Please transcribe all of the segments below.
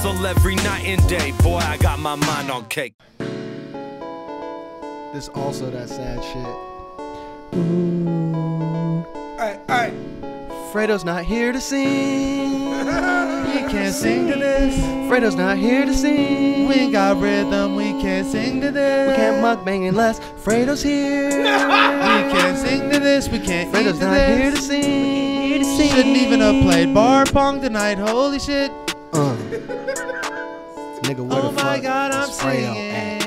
hustle every night and day. Boy, I got my mind on cake. This also that sad shit. Hey, hey. Fredo's not here to sing. We can't sing to this. Fredo's not here to sing. We ain't got rhythm. We can't sing to this. We can't mukbang unless Fredo's here. We can't sing to this. We can't Fredo's eat to not this. here to sing. Shouldn't even have played bar pong tonight. Holy shit. Uh. Nigga, where Oh the my fuck god, I'm Fredo at?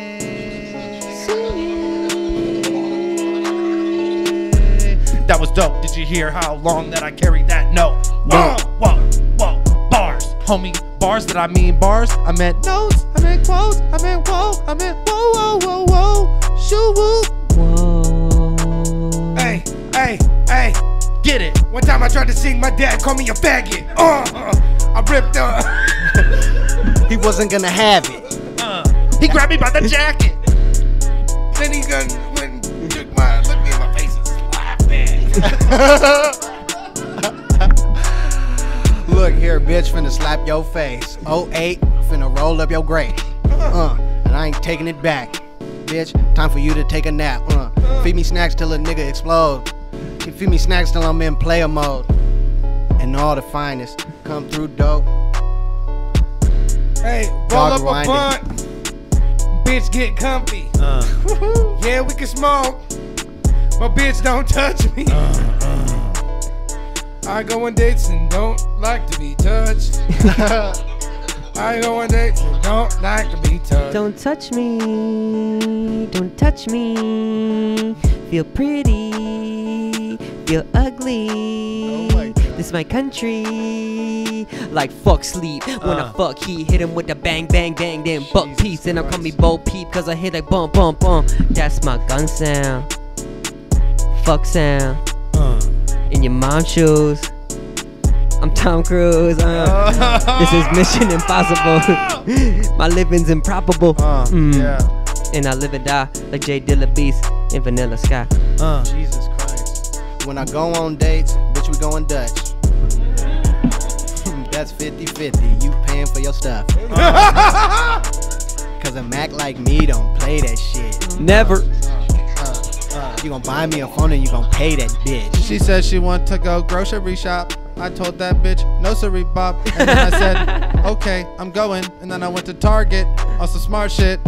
That was dope. Did you hear how long that I carried that note? Whoa, whoa, whoa. Bars, homie. Bars that I mean bars. I meant notes. I meant quotes. I meant whoa. I meant whoa, whoa, whoa, whoa. Shoo woo. Hey, hey, hey. Get it. One time I tried to sing, my dad called me a faggot. Uh, uh, I ripped uh He wasn't gonna have it. Uh, he grabbed me by the jacket. Then he gun went and took my looked me in my face and slapped me. Look here, bitch, finna slap your face. 08, finna roll up your grave. Uh, and I ain't taking it back. Bitch, time for you to take a nap. Uh, feed me snacks till a nigga explode. Feed me snacks till I'm in player mode. And all the finest come through dope. Hey, roll Dog up a grinding. blunt. Bitch, get comfy. Uh, Yeah, we can smoke, but bitch, don't touch me. I go on dates and don't like to be touched. I go on dates and don't like to be touched. Don't touch me, don't touch me. Feel pretty, feel ugly. Oh my this my country. Like fuck sleep. When I Uh. fuck, he hit him with the bang, bang, bang, then buck peace. Then I call me Bo Peep, cause I hit like bump, bump, bump. That's my gun sound. Fuck sound. uh. In your mom's shoes. I'm Tom Cruise. Uh. This is Mission Impossible. My living's improbable. Uh, Mm. yeah. And I live and die like Jay Dilla Beast in Vanilla Sky. Uh. Jesus Christ. When I go on dates, bitch, we going Dutch. That's 50 50. You paying for your stuff. Cause a Mac like me don't play that shit. Never. Uh, uh, uh, you gonna buy me a phone and you gonna pay that bitch. She said she want to go grocery shop. I told that bitch, no siree, Bob. And then I said, okay, I'm going. And then I went to Target on some smart shit.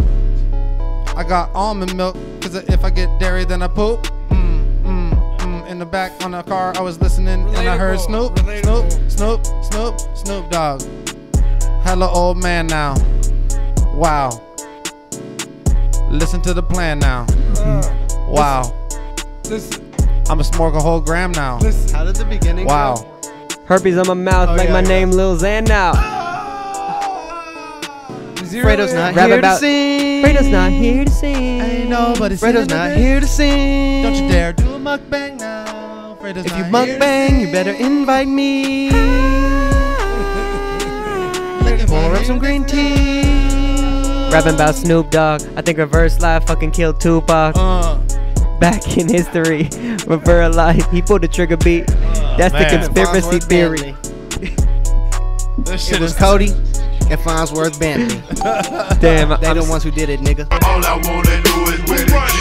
I got almond milk, cause if I get dairy, then I poop. In the back on the car, I was listening and I heard Snoop, relatable. Snoop, Snoop, Snoop, Snoop Dogg. Hella old man now. Wow. Listen to the plan now. Uh, Wow. listen, I'ma smoke a whole gram now. listen. How did the beginning Wow. go? Herpes on my mouth, Oh, like yeah, my yeah. name Lil Xan now. Zero Fredo's in. not Rap here about- to sing. Fredo's not here to sing. Ain't nobody Fredo's singing not to here to sing. Don't you dare do a mukbang now. Fredo's If you not here mukbang, you better invite me. Look Pour up some green tea. Rapping about Snoop Dogg. I think Reverse Live fucking killed Tupac. Uh, Back in history, Reverse Live, he pulled the trigger beat. That's the conspiracy theory. This It shit was is Cody and Fonzworth Bentley. Damn, They I'm the ones who did it, nigga. All I wanna do is win it, G.